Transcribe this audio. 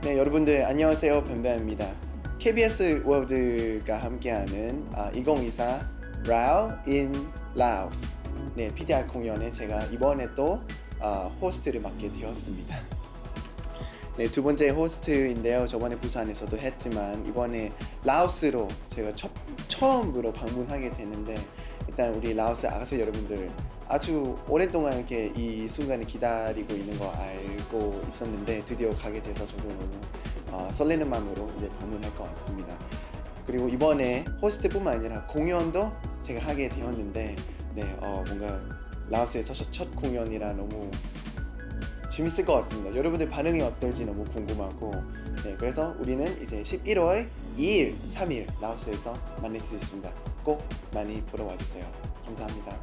네, 여러분들 안녕하세요. 뱀뱀입니다. KBS 월드가 함께하는 아, 2024 Rao in Laos 네, PDR 공연에 제가 이번에 또 아, 호스트를 맡게 되었습니다. 네, 두 번째 호스트인데요. 저번에 부산에서도 했지만 이번에 라오스로 제가 첫, 처음으로 방문하게 됐는데 일단 우리 라오스 아가씨 여러분들 아주 오랫동안 이렇게 이 순간을 기다리고 있는 거 알고 있었는데 드디어 가게 돼서 저도 너무 어, 설레는 마음으로 이제 방문할 것 같습니다. 그리고 이번에 호스트뿐만 아니라 공연도 제가 하게 되었는데 네, 어, 뭔가 라오스에서 첫, 첫 공연이라 너무 재밌을 것 같습니다. 여러분들 반응이 어떨지 너무 궁금하고 네, 그래서 우리는 이제 11월 2일, 3일 라오스에서 만날 수 있습니다. 꼭 많이 보러 와주세요. 감사합니다.